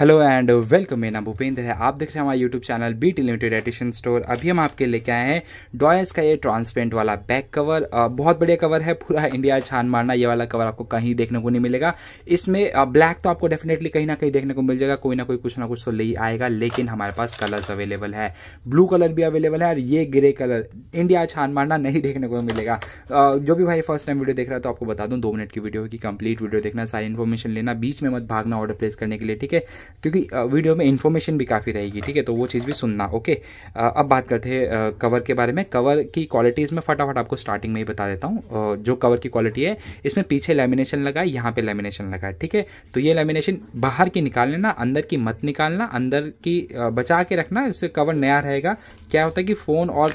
Hello and welcome मेरा नाम भूपेंद्र है। आप देख रहे हैं हमारा YouTube channel B T limited edition store अभी हम आपके लेके आए हैं? डॉयस का ये ट्रांसपेरेंट वाला बैक कवर बहुत बढ़िया कवर है। पूरा इंडिया छान मारना, ये वाला कवर आपको कहीं देखने को नहीं मिलेगा। इसमें ब्लैक तो आपको डेफिनेटली कहीं ना कहीं देखने को मिल जाएगा। कोई ना कोई कुछ ना कुछ तो ले ही आएगा, लेकिन हमारे पास कलर्स अवेलेबल है। ब्लू कलर भी अवेलेबल है और ये ग्रे कलर इंडिया छान मारना नहीं देखने को मिलेगा। जो भी भाई फ़र्स्ट टाइम वीडियो देख रहा है तो आपको बता दूँ, दो मिनट की वीडियो की कंप्लीट वीडियो देखना, सारी इन्फॉर्मेशन लेना, बीच में मत भागना ऑर्डर प्लेस करने के लिए, ठीक है? क्योंकि वीडियो में इन्फॉर्मेशन भी काफ़ी रहेगी, ठीक है? तो वो चीज़ भी सुनना ओके अब बात करते हैं कवर के बारे में। कवर की क्वालिटीज़ में फटाफट आपको स्टार्टिंग में ही बता देता हूँ। जो कवर की क्वालिटी है, इसमें पीछे लेमिनेशन लगा है यहाँ पे लेमिनेशन लगा है ठीक है? तो ये लेमिनेशन बाहर की निकाल लेना, अंदर की मत निकालना, अंदर की बचा के रखना, इससे कवर नया रहेगा। क्या होता है कि फ़ोन और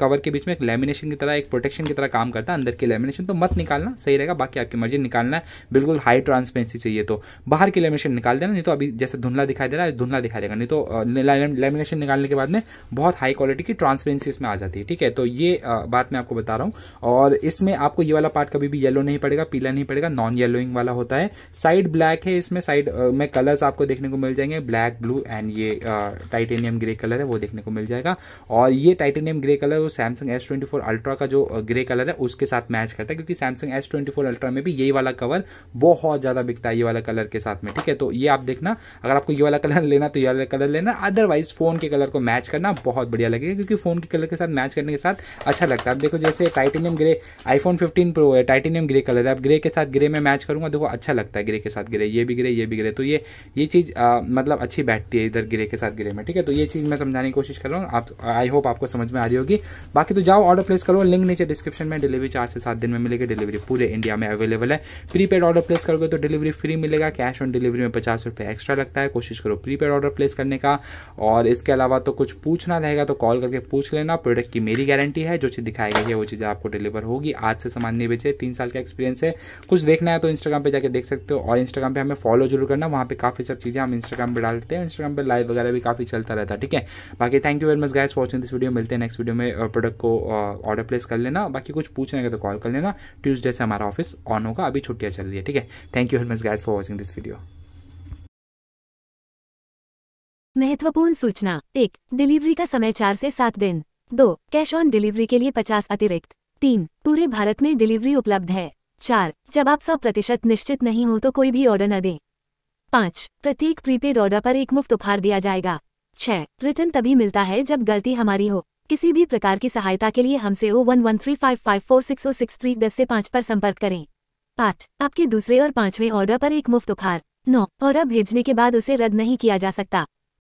कवर के बीच में एक लेमिनेशन की तरह, एक प्रोटेक्शन की तरह काम करता है, अंदर की लेमिनेशन तो मत निकालना, सही रहेगा, बाकी आपकी मर्ज़ी निकालना है। बिल्कुल हाई ट्रांसपेरेंसी चाहिए तो। बाहर की लेमिनेशन निकाल देना, नहीं तो अभी जैसे धुंधला दिखाई दे रहा है, धुंधला दिखाई देगा। नहीं तो लेमिनेशन निकालने के बाद में बहुत हाई क्वालिटी की ट्रांसपेरेंसी इसमें आ जाती है, ठीक है? तो ये बात मैं आपको बता रहा हूँ। और इसमें आपको ये वाला पार्ट कभी भी येलो नहीं पड़ेगा, पीला नहीं पड़ेगा नॉन येलोइंग वाला होता है। साइड ब्लैक है इसमें साइड में कलर्स आपको देखने को मिल जाएँगे ब्लैक ब्लू एंड ये टाइटेनियम ग्रे कलर है, वो देखने को मिल जाएगा। और ये टाइटेनियम ग्रे कलर वो Samsung S twenty four Ultra का जो ग्रे कलर है, उसके साथ मैच करता है, क्योंकि Samsung S twenty four Ultra में भी यही वाला कवर बहुत ज़्यादा बिकता है, ये वाला कलर के साथ में, ठीक है? तो ये आप देखना अगर आपको ये वाला कलर लेना तो ये वाला कलर लेना। अदरवाइज़ फ़ोन के कलर को मैच करना बहुत बढ़िया लगेगा, क्योंकि फ़ोन के कलर के साथ मैच करने के साथ अच्छा लगता है। अब देखो, जैसे टाइटेनियम ग्रे आईफोन 15 प्रो है टाइटेनियम ग्रे कलर है। अब ग्रे के साथ ग्रे में मैच करूँगा, देखो अच्छा लगता है ग्रे के साथ ग्रे ये भी ग्रे ये भी ग्रे तो ये ये चीज़ मतलब अच्छी बैठती है इधर ग्रे के साथ ग्रे में, ठीक है? तो ये चीज़ मैं समझाने की कोशिश कर रहा हूँ। आप आई होप आपको समझ में आ रही होगी। बाकी तो जाओ ऑर्डर प्लेस करो। लिंक नीचे डिस्क्रिप्शन में डिलीवरी चार से सात दिन में मिलेगी। डिलीवरी पूरे इंडिया में अवेलेबल है। प्रीपेड ऑर्डर प्लेस करोगे तो डिलीवरी फ्री मिलेगा। कैश ऑन डिलीवरी में पचास रुपये एक्स्ट्रा लगता है, कोशिश करो प्रीपेड ऑर्डर प्लेस करने का। और इसके अलावा तो कुछ पूछना रहेगा तो कॉल करके पूछ लेना। प्रोडक्ट की मेरी गारंटी है, जो चीज़ दिखाई गई है, वो चीज़ आपको डिलीवर होगी। आज से सामान नहीं बेचे, तीन साल का एक्सपीरियंस है। कुछ देखना है तो इंस्टाग्राम पर जाकर देख सकते हो। और इंस्टाग्राम पर हमें फॉलो ज़रूर करना। वहाँ पर काफ़ी सब चीज़ें हम इंस्टाग्राम पर डालते हैं। इंस्टाग्राम पर लाइव वगैरह भी काफ़ी चलता रहता है, ठीक है? बाकी thank you very much guys watching this video मिलते हैं नेक्स्ट वीडियो में प्रोडक्ट को ऑर्डर प्लेस कर लेना। बाकी कुछ पूछने का तो कॉल कर लेना। ट्यूजडे से हमारा ऑफ़िस ऑन होगा। अभी छुट्टियाँ चल रही है, ठीक है? Thank you very much guys for watching this video महत्वपूर्ण सूचना। एक, डिलीवरी का समय चार से सात दिन। दो, कैश ऑन डिलीवरी के लिए पचास अतिरिक्त। तीन, पूरे भारत में डिलीवरी उपलब्ध है। चार, जब आप सौ प्रतिशत निश्चित नहीं हो तो कोई भी ऑर्डर न दें। पाँच, प्रत्येक प्रीपेड ऑर्डर पर एक मुफ़्त उपहार दिया जाएगा। छह, रिटर्न तभी मिलता है जब गलती हमारी हो। किसी भी प्रकार की सहायता के लिए हमसे O one one three five five four six O six three दस से पाँच पर संपर्क करें। आठ आपके दूसरे और पाँचवें ऑर्डर पर एक मुफ़्त उपहार। नौ, ऑर्डर भेजने के बाद उसे रद्द नहीं किया जा सकता।